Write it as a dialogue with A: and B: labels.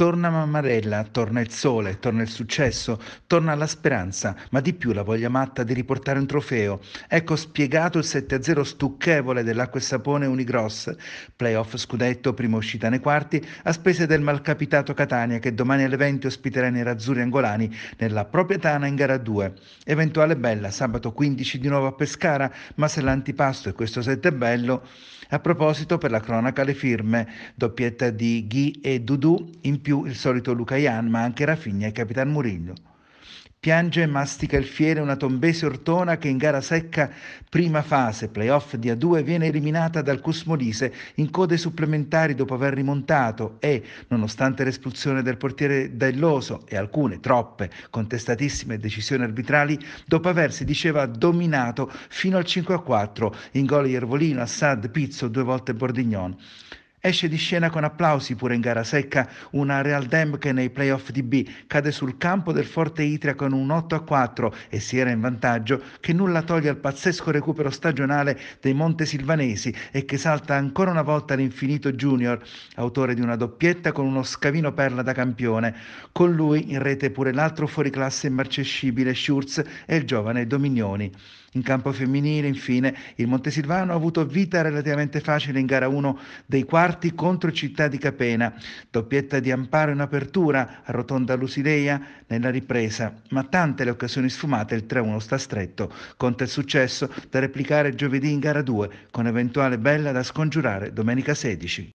A: Torna Mammarella, torna il sole, torna il successo, torna la speranza, ma di più la voglia matta di riportare un trofeo. Ecco spiegato il 7-0 stucchevole dell'Acqua e Sapone Unigross, playoff scudetto, prima uscita nei quarti, a spese del malcapitato Catania che domani alle 20 ospiterà i nerazzurri angolani nella propria tana in gara 2. Eventuale bella, sabato 15 di nuovo a Pescara, ma se l'antipasto è questo 7 bello, a proposito per la cronaca le firme, doppietta di Ghi e Dudu in più più il solito Luca Ian, ma anche Rafinha e Capitan Murillo. Piange e mastica il fiere una tombese Ortona che in gara secca prima fase, playoff di A2, viene eliminata dal Cusmolise in code supplementari dopo aver rimontato e, nonostante l'espulsione del portiere Dailoso e alcune, troppe, contestatissime decisioni arbitrali, dopo aversi, diceva, dominato fino al 5-4 in gol Iervolino, Assad, Pizzo, due volte Bordignon. Esce di scena con applausi pure in gara secca una Real Dem che nei playoff di B cade sul campo del Forte Itria con un 8 a 4 e si era in vantaggio che nulla toglie al pazzesco recupero stagionale dei Montesilvanesi e che salta ancora una volta l'infinito Junior, autore di una doppietta con uno scavino perla da campione. Con lui in rete pure l'altro fuoriclasse immarcescibile Schurz e il giovane Dominioni. In campo femminile, infine, il Montesilvano ha avuto vita relativamente facile in gara 1 dei quarti contro Città di Capena, doppietta di Amparo in apertura a Rotonda Lusileia nella ripresa, ma tante le occasioni sfumate il 3-1 sta stretto, conta il successo da replicare giovedì in gara 2, con eventuale bella da scongiurare domenica 16.